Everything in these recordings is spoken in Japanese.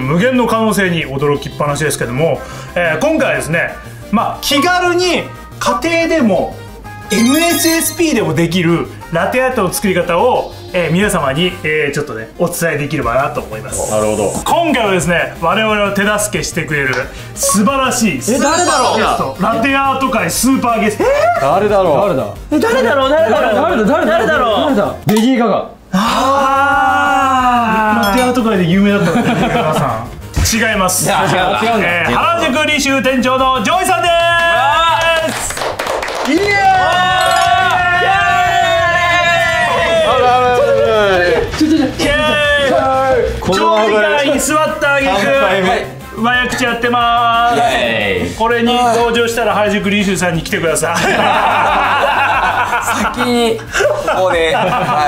の無限の可能性に驚きっぱなしですけども、えー今回はですねまあ気軽に家庭でも MSSP でもできるラテアートの作り方を、えー皆様に、えーちょっとねお伝えできればなと思います。なるほど。今回はですね我々を手助けしてくれる素晴らしいえ誰だろう？ゲストラテアート界スーパーゲスト。誰だろう？誰だ？え誰だろう？誰だろう？誰だ？誰だ？誰だ？ろう？誰だ？ベギーガガラテアート界で有名だったんですね皆さん。違います。違うえー原宿履修店長のジョイさんです。イエーイ。イエーイ。長時間に座ったあげく上口やって。まーすこれに登場したら原宿履修さんに来てください。先にここで。はい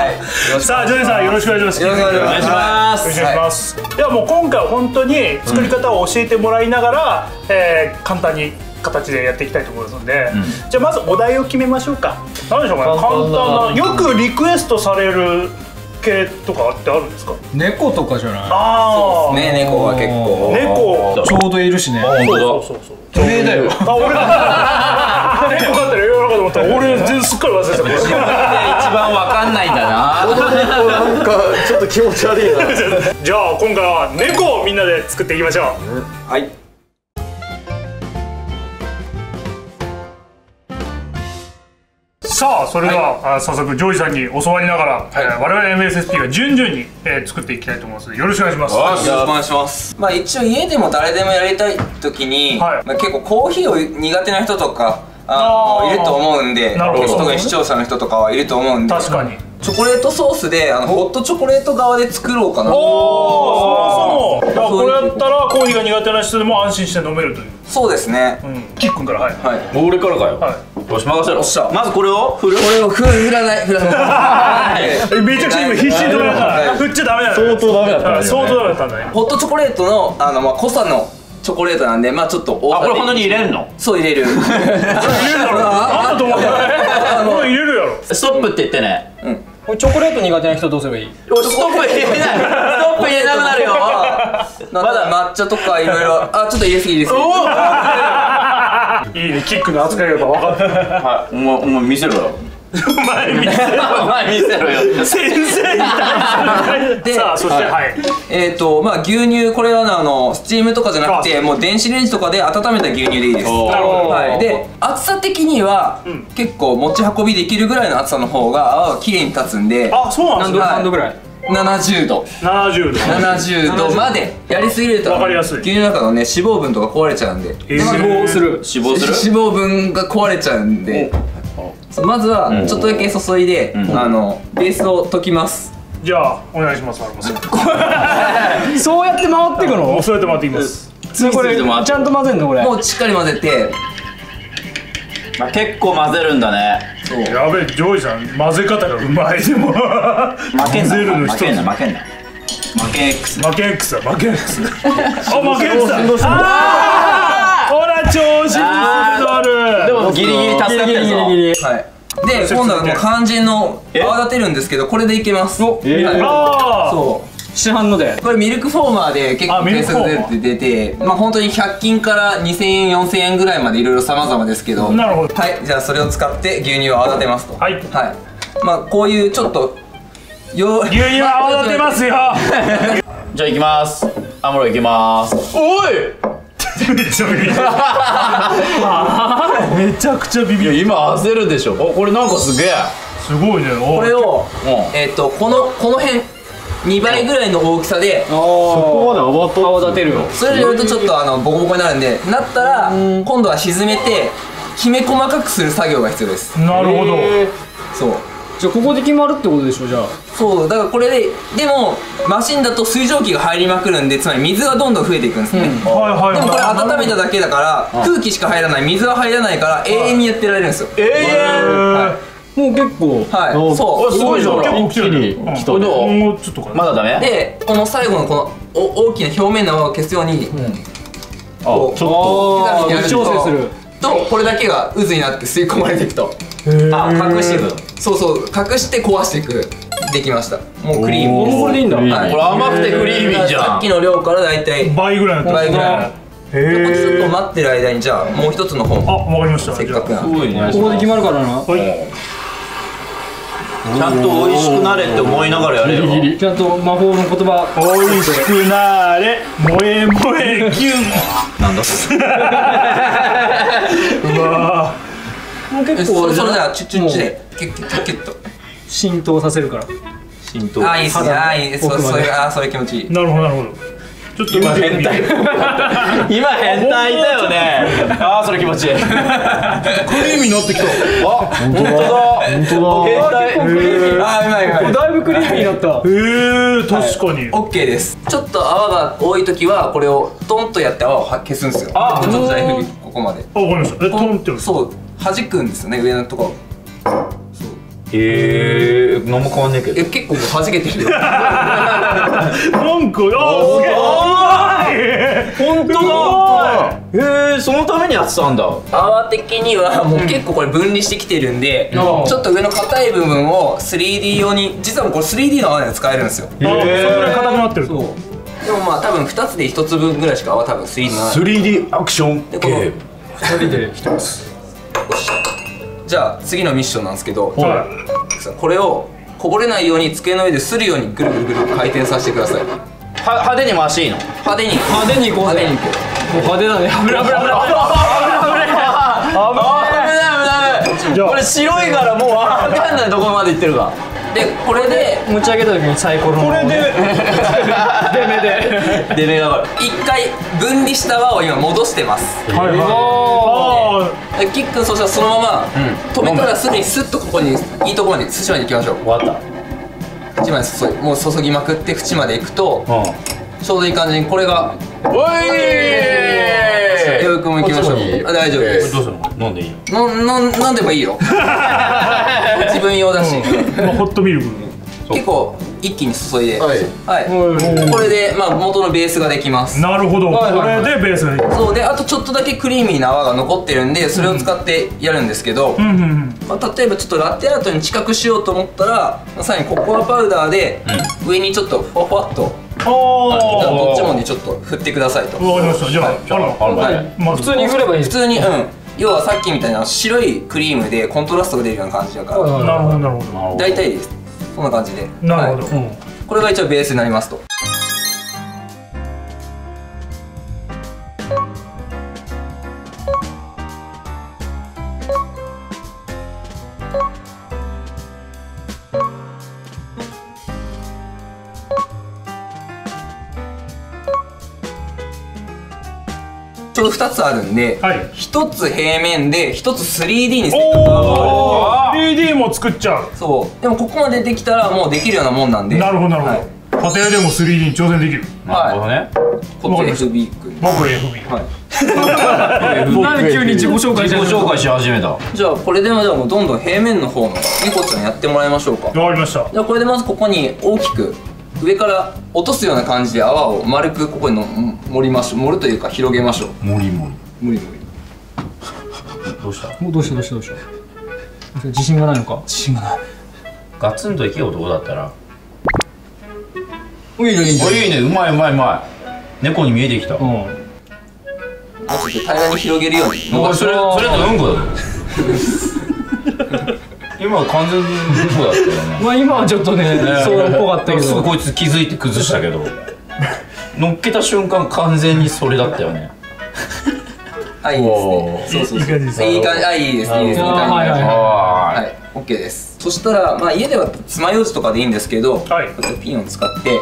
さあジョージさんよろしくお願いします。よろしくお願いします。よろしくお願いします、ではもう今回は本当に作り方を教えてもらいながら、えー簡単に形でやっていきたいと思いますので、じゃあまずお題を決めましょうか。何でしょうかね。簡単なよくリクエストされる系とかってあるんですか？猫とかじゃない？ああね。猫は結構。猫。ちょうどいるしね。そうそうそうそう。上だ。よあ俺だ。猫飼ってる？よかと思った俺全然すっかり忘れてた。一番わかんないんだな。なんかちょっと気持ち悪いな。じゃあ今回は猫をみんなで作っていきましょう。はい。さあそれでは、あ早速ジョージさんに教わりながら、えー我々 MSSP が順々に、えー作っていきたいと思いますのでよろしくお願いします。よろしくお願いします。まあ一応家でも誰でもやりたい時に、はい。まあ、結構コーヒーを苦手な人とかあのいると思うんでなるほど。結構特に視聴者の人とかはいると思うんで。確かに。チョコレートソースであのホットチョコレート側で作ろうかなおおそもそもだからこれやったらコーヒーが苦手な人でも安心して飲めるという、そうですね、うん、キックンからはい。はい。もう俺からかよ。はよし任せろ。っしゃまずこれを振る。これをふ振らない振らない。い。めちゃくちゃ今必死に止めた。から振っちゃダメだ相当ダメだったね。相当ダメだったんだねホットチョコレートのあの、まあ、濃さのチョコレートなんでまあちょっと大さじあこれ本当に入れんの？そう入れる。入れるだろ。なんだと思ったこれ入れるやろ。ストップって言ってね。これチョコレート苦手な人どうすればいい？ストップ入れない。ストップ入れなくなるよ。まだ。抹茶とかいろいろ。あちょっと入れすぎです。いいね。キックの扱い方分かった。はい。お前お前見せろよお前見せ お前見せろよ。先生に対でさあそしてはい。えっとまあ牛乳これはねあのスチームとかじゃなくてもう電子レンジとかで温めた牛乳でいいです。なるほど。はい、で厚さ的には、ん。結構持ち運びできるぐらいの厚さの方が泡が綺麗に立つんであそうなんですね。はい。何度ぐらい？70度。70度。70度までやりすぎるとわかりやすい。牛乳の中のね脂肪分とか壊れちゃうんで。えー。死亡する？死亡する？脂肪分が壊れちゃうんでまずはちょっとだけ注いで、あのベースを溶きます。じゃあお願いします丸山さんそうやって回ってくの？そうやってもらっていきます。これちゃんと混ぜんのこれ？もうしっかり混ぜて。まあ結構混ぜるんだね。そう。やべえジョージさん混ぜ方がうまい。でも。負けん混ぜるのな負けんな。負けんな。負け X 負け X だ負け X あ負け X だあギリギリ助かってるぞギリギリはいで今度はもう肝心の泡立てるんですけどこれでいけますはいああそう市販のでこれミルクフォーマーで結構ミルクフォーマー検索出てまあ本当に100均から2000円4000円ぐらいまでいろいろ様々ですけどなるほどはいじゃあそれを使って牛乳を泡立てますとはいはいまあこういうちょっとよ牛乳泡立てますよじゃあ行きますアムロ行きますおいめっちゃビビるめちゃくちゃビビる。いや今焦るでしょ。おこれなんかすげえ。すごいね。おこれをうん。えっとこのこの辺2倍ぐらいの大きさであこまで泡立泡立てるのそれでやるとちょっとあのボコボコになるんでなったら今度は沈めてきめ細かくする作業が必要です。なるほど。そうじゃあここで決まるってことでしょじゃあ。そうだからこれででもマシンだと水蒸気が入りまくるんでつまり水がどんどん増えていくんですね、はいはいでもこれはい温めただけだから空気しか入らない。水は入らないから永遠にやってられるんですよ。ええもう結構はい。おそう。すごいじゃん。結構来てるね。一気に来たねうん。もうちょっとかなまだダメ？でこの最後のこのお大きな表面の泡を消すように、あちょっと。ああやると調整するとこれだけが渦になって吸い込まれていくと。あ隠していくそうそう隠して壊していく。できました。もうクリーム。ですこれでいいんだ。はい。これ甘くてクリーミーじゃん。さっきの量からだいたい倍ぐらい。の倍ぐらい。へちょっえと待ってる間にじゃあもう一つの本あわかりました。せっかくなんで。すごいね。ここで決まるからな。はいちゃんと美味しくなれって思いながらやれよ。ちゃんと魔法の言葉。美味しくなれ。萌え萌えキュン。なんだ？うわもう結そ構それではチュッチュッチュでキュッキュッと浸透させるから。浸透。あいいっすね。あいいですそ奥まで。それあそれ気持ちいい。ーなるほどなるほどちょっと今変態。今変態だよね。ああそれ気持ちいい。クリーミーになってきた。あ本当だ。本当だ。変態。あうまいうまい。だいぶクリーミーになった。へえ確かに、オッケーです。ちょっと泡が多い時はこれをトンとやって泡を消すんですよ。あちょっと大振りここまで。あわかりました。えトンってそう。弾くんですよね。上のとこへえ何も変わんねえけど。え結構弾けてるよ。なんかあーすげえ。本当だ。へえそのためにやってたんだ。泡的にはもう結構これ分離してきてるんで、ちょっと上の硬い部分を 3D 用に実はもうこれ 3D の泡では使えるんですよ。あそれぐらい硬くなってる。とそう。でもまあ多分2つで1つ分ぐらいしか泡多分 3D の泡 3D アクション。でこのゲー。ム二人で来てますじゃあ次のミッションなんですけどはこれをこぼれないように机の上でするようにぐるぐるぐる回転させてください。は派手に回していいの？派手に。派手に行こうぜ。派手にいこもう。派手だね。危ない。危ない。危ない。危ない。危ない。危ない。じゃあ。これ白いからもう分かんないどこまで行ってるかうでこれで持ち上げた時にサイコロのこれで。デメでデメが上がる一回分離した泡を今戻してます。はいはい。あでキックンそしたらそのまま止めたらすぐにスッとここにいいところまで縁まで行きましょう。終わっ縁まで注いもう注ぎまくって縁まで行くとたうん。ちょうどいい感じにこれがおいよくも行きましょう。あ大丈夫です。どうするの？飲んでいいの？飲んでもいいよ。自分用だし。ーまあホットミルク。結構一気に注いで。はい。はい。これでまあ元のベースができます。なるほど。こはいはいはい。れでベースができる。そう。であとちょっとだけクリーミーな泡が残ってるんでそれを使ってやるんですけど、うんうんうん。まあ、例えばちょっとラテアートに近くしようと思ったらまあさらにココアパウダーで上にちょっとふわふわっと、どっちもにちょっと振ってくださいと。わかりました。じゃあはい。普通に振ればいいんです。普通にうん。要はさっきみたいな白いクリームでコントラストが出るような感じだから、はいはいなるほどなるほど。大体です。こんな感じで。なるほど、はい。これが一応ベースになりますと2つあるんで、はい。1つ平面で1つ 3D にせっかくあおお 3D も作っちゃう。るそう。でもここまでできたらもうできるようなもんなんで。なるほどなるほど、はい。家庭でも 3D に挑戦できる。なるほどね。こっち FB 君。僕 FB はい。なんで急に自己紹介し自己て紹介し始めた。じゃあこれでもじゃあもうどんどん平面の方の猫ちゃんやってもらいましょうか。わかりました。じゃあこれでまずここに大きく上から落とすような感じで泡を丸くここにの盛りましょう。盛るというか広げましょう。モリモリ無理無理どうした？もうどうしたどうしたどうした自信がないのか。自信がない。ガツンといけよ男だったら。いいねいいね。おいいね。うまいうまいうまい。猫に見えてきた。うん。もうちょっと平らに広げるように。伸もうそれそれとうんこだぞ 今は完全にうんこだったよね。まあ今はちょっとねそうっぽかったけど。すぐこいつ気づいて崩したけど。乗っけた瞬間完全にそれだったよね。はいいいですね。そうそういい感じですいい感じ。あいいです。いいです。いい感じ。あーはいはい。ははい。OK です。そしたらまあ家では爪楊枝とかでいいんですけど、はい。こうやってピンを使って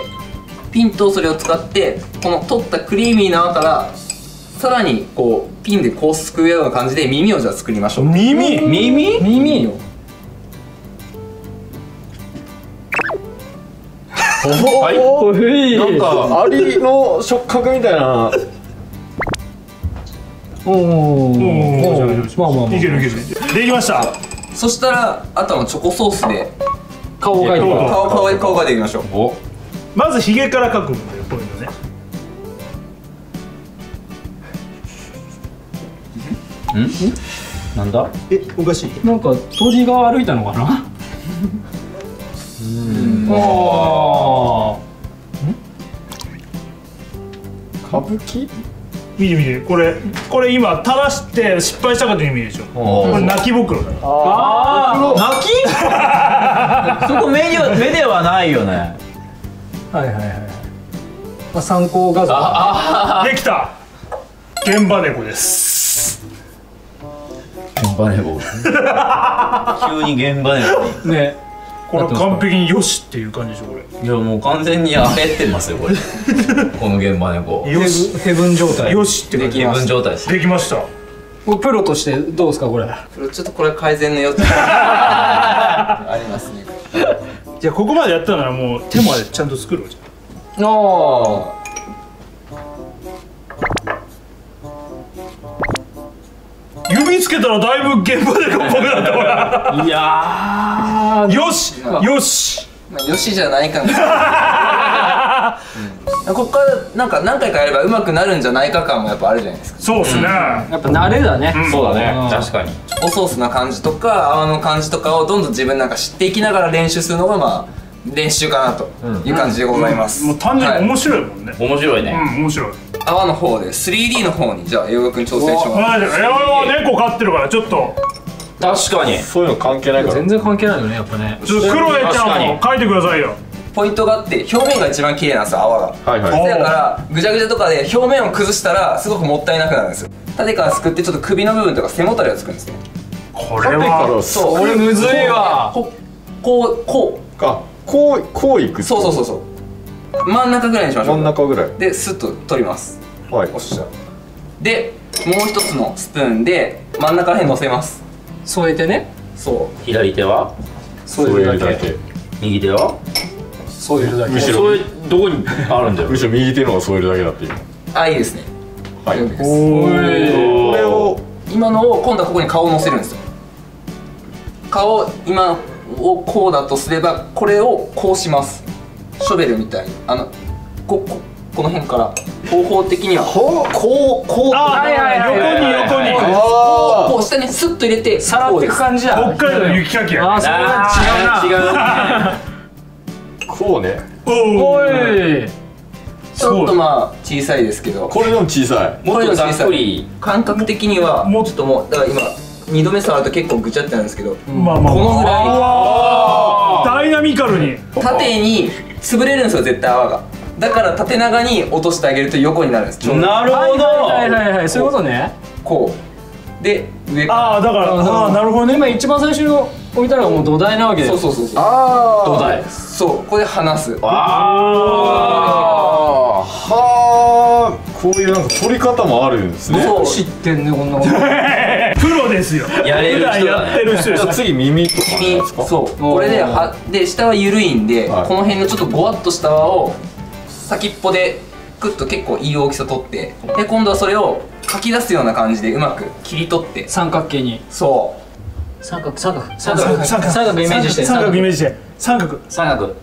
ピンとそれを使ってこの取ったクリーミーな泡からさらにこうピンでこうすくうような感じで耳をじゃあ作りましょう。耳？耳？耳よはい。おいなんかアリの触覚みたいな。おおまあまあまあ。いけるいける。できました。そしたらあとはチョコソースで。顔がい顔顔顔ができましょう。お。まずヒゲから描くんだよこういうのね。なんだ？えおかしい。なんか鳥が歩いたのかな？お見て見てこれこれ今垂らして失敗したかという意味でしょ。おこれ泣き袋だあ泣き？そこ目には目ではないよね。あはいはいはい。まあ参考画像。できた。現場猫です。現場猫。急に現場猫に。ねこれ完璧によしっていう感じでしょこれ。いやもう完全に焦ってますよこれ。この現場猫よしヘブン状態。よしって感じ気分状態ですできました。これプロとしてどうですかこれ？ちょっとこれ改善の余地。ありますね。じゃあここまでやったならもう手までちゃんと作るわじゃああつけたらだいぶ現場猫っぽくなったほらあいやー。よしよし。まあ、よしじゃないかな、うん、ここからなんか何回かやれば上手くなるんじゃないか感もやっぱあるじゃないですか。そうっすね、やっぱ慣れだね、そうだね。うん。確かに。おソースな感じとか泡の感じとかをどんどん自分なんか知っていきながら練習するのがまあ練習かなという感じでございます、もう単純に面はい。白いもんね、面白いうねん面白い泡の方で 3D の方にじゃあ洋画くん挑戦します。マジで猫飼ってるからちょっと。確かに。そういうの関係ないから。全然関係ないよねやっぱね。ちょっとクロエちゃんも描いてくださいよ。ポイントがあって表面が一番綺麗なんですよ泡が。はいはい。だからぐちゃぐちゃとかで表面を崩したらすごくもったいなくなるんですよ。縦からすくってちょっと首の部分とか背もたれをつくんですね。これ縦からはそう俺むずいわ。ここうこあこうこういくうそうそうそうそう真ん中ぐらいにしましょう。真ん中ぐらい。でスッと取ります。はい。おっしゃ。でもう一つのスプーンで真ん中らへん乗せます。添えてね。そう。左手は？そういうだけ。右手は？添えるだけ。むしろどこにあるんだよ？むしろ右手の方が添えるだけだっていう。あいいですね。はい。これを今のを今度はここに顔を乗せるんですよ。顔今をこうだとすればこれをこうしますショベルみたいに。あのこここの辺から。方法的には。こうこうこう。あはい横に横に。あこう下にスッと入れてさらっていく感じだ北海道の雪かきや。あーそれは違うな。違う。なこうね。おい。ちょっとまあ小さいですけど。これでも小さい。もっとざっくり。感覚的にはもちょっともうだから今2度目触ると結構ぐちゃってなるんですけど。まあまあこのぐらいイナミカルに。縦に潰れるんですよ絶対泡が。だから縦長に落としてあげると横になるんです。なるほど。はいはいはいそういうことね。こう。で上かああだからああなるほどね。今一番最初に置いたのがもう土台なわけそうそうそうそう。あどうだいそう。ここで離す。ああはあこういうなんか取り方もあるんですね。そう知ってんねこんなこと ですよ。やれる人だね。やってる人ですじゃあ次耳とかそう。これではで下は緩いんで、はい。この辺のちょっとゴワッとした泡を先っぽでクッと結構いい大きさ取ってで今度はそれをかき出すような感じでうまく切り取って。三角形に。そう。三角三角。三角。角。三角イメージして。三角。イメージして。三角。三角。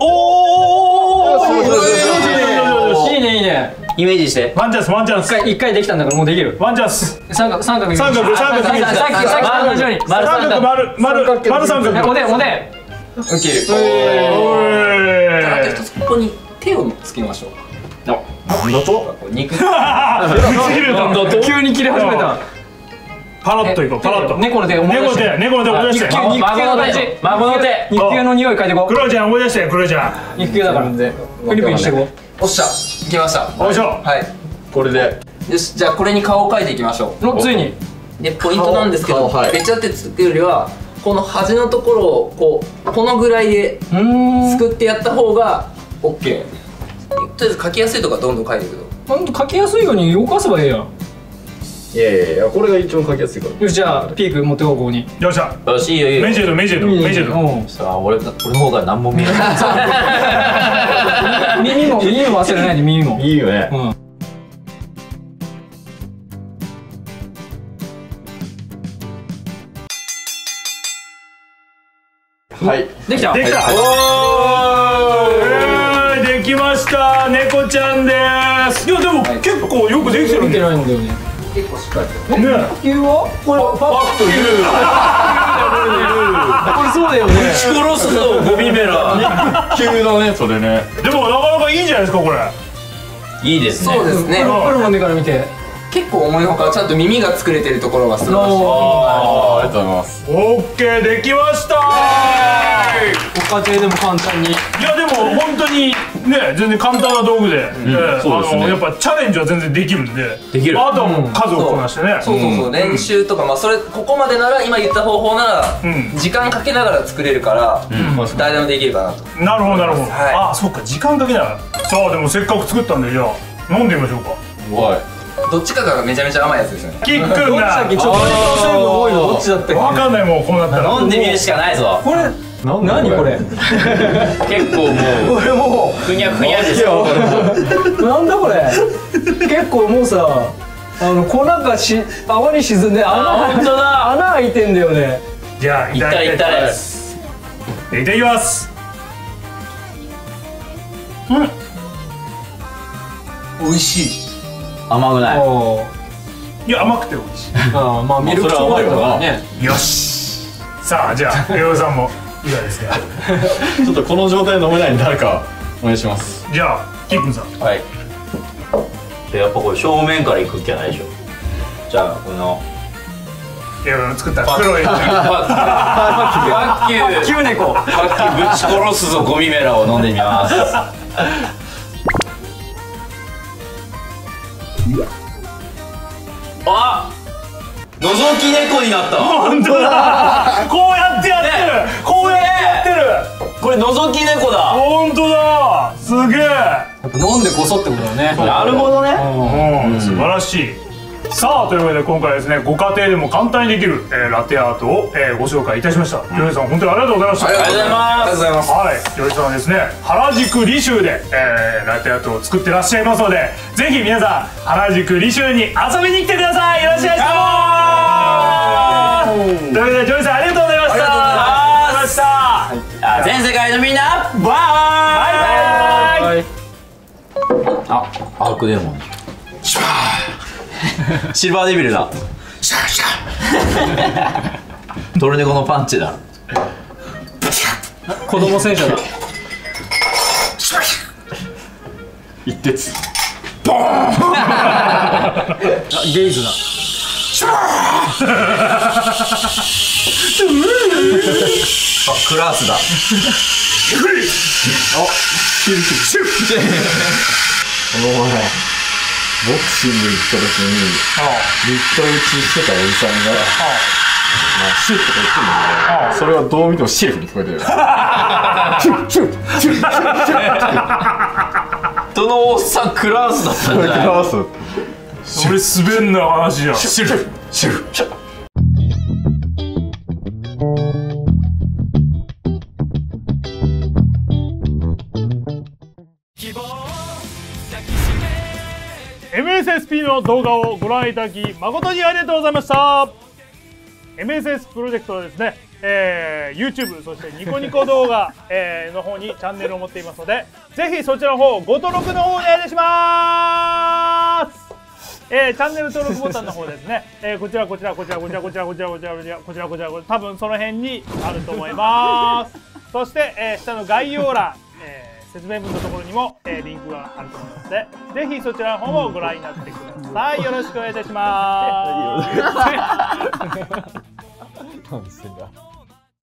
おおそうそうそうそういいねいいねイメージして。ワンチャンスワンチャンス。一回一回できたんだからもうできる。ワンチャンス。三角三角イメージ三角三角さっきさっきと同じように。丸三角丸丸丸三角。おでんおでん。受ける。おあとい一つここに手をつけましょう。なんだと？肉。急に切れ始めた。パラッといこうパラッと。猫の手思い出猫して。の手猫の手思い出して。肉球の大事。孫の手肉球の匂い嗅いでこクロちゃん思い出してクロちゃんう肉球だから。プリプリしてこおっしゃ。いけました。おいしょはい。これで。よしじゃあこれに顔を描いていきましょう。のついに。うでポイントなんですけどべちゃってつくよりはこの端のところをこうこのぐらいですくってやった方が OK とりあえず描きやすいとこはどんどん描いていくとほんと書きやすいように動かせばいいやんいやいやいやこれが一番書きやすいから。よしじゃあピーク持ってこうここに。よっしゃ。よしいいよいいよ。メジェドメジェドメジェドうん。さあ俺俺の方が何も見えない。耳も耳も忘れないで耳も。いいよね。うん。はい。できた。できた。えーできました。猫ちゃんです。いやでも結構よくできてるんだよね結構しっかりね。球はこれパッと言うこれそうだよね。殺すぞゴミベラ急だねそれね。でもなかなかいいんじゃないですかこれ。いいですね。そうですね。プロの目から見て結構思いのほかちゃんと耳が作れてるところが素晴らしいあありがとうございます。オッケーできましたご家庭でも簡単に。いやでも本当にね全然簡単な道具で、ええ。そうですね。あのやっぱチャレンジは全然できるんで。できる。あとはもう数をこなしてね、そうそうそう、練習とかまあそれここまでなら今言った方法ならうん。時間かけながら作れるから、誰でもできるかなと。なるほどなるほど、はい。ああそうか時間かけながら。さあでもせっかく作ったんでじゃあ飲んでみましょうか。はい。どっちかがめちゃめちゃ甘いやつですよね。キックンだチョコレー。ト成分多いの。どっちだったっけわかんないもうこうなったら。飲んでみるしかないぞ。これ何これ？結構もうこれも。ふにゃふにゃですようなんだこれ。結構もうさあの粉がし泡に沈んで穴本当だ。穴開いてんだよね。じゃあいただきまです。いただきます。美味しい。甘くない。おいや甘くて美味し あまあミルクチョコレートだからね。いよし。さあじゃあ栄養さんもいかがですか ちょっとこの状態で飲めないんで誰かお願いします。じゃあキックンさん。はい。でやっぱこれ正面から行くっきゃないでしょ。じゃあこの栄養さんの作った黒いバッキューキュウネコバッキューぶち殺すぞゴミベラを飲んでみます。あ覗き猫になった。本当だ。こうやってやってる、ね。こうこれ覗き猫だ。本当だ。すげえ。飲んでこそってことだね。なるほどね。うん、素晴らしい。さあというわけで今回はですねご家庭でも簡単にできる、えーラテアートを、えーご紹介いたしました。ひろりさん本当にありがとうございました。ありがとうございます。ありがとうございますはい、ひろりさんはですね原宿リシューで、えーラテアートを作ってらっしゃいますのでぜひ皆さん原宿リシューに遊びに来てください。よろしくお願いします界のみんなバイバイ。はいあアークデーモン。シルバーデビルだ。トルネコのパンチだ。子供戦車だ。一徹。あゲイズだ。あクラスだこの前ボクシング行った時に立体打ちしてたおじさんがまあシュッとか言ってんだけどそれはどう見てもシェフに聞こえてるシュッシュッシュッシュッどのおっさんクラスだったんじゃない回すそれ滑んな話じゃんシュッシュッシュッ MSSP の動画をご覧いただき誠にありがとうございました。MSS プロジェクトはですね、えー YouTube そしてニコニコ動画、えーの方にチャンネルを持っていますのでぜひそちらの方ご登録の方お願いします。えーチャンネル登録ボタンの方ですね、えーこちらこちらこちらこちらこちらこちらこちらこちらこちらこちらこちら多分その辺にあると思いますそして、えー下の概要欄、えー説明文のところにも、えーリンクがあると思いますのでぜひそちらの方もご覧になってください。よろしくお願いいたします。何してんだ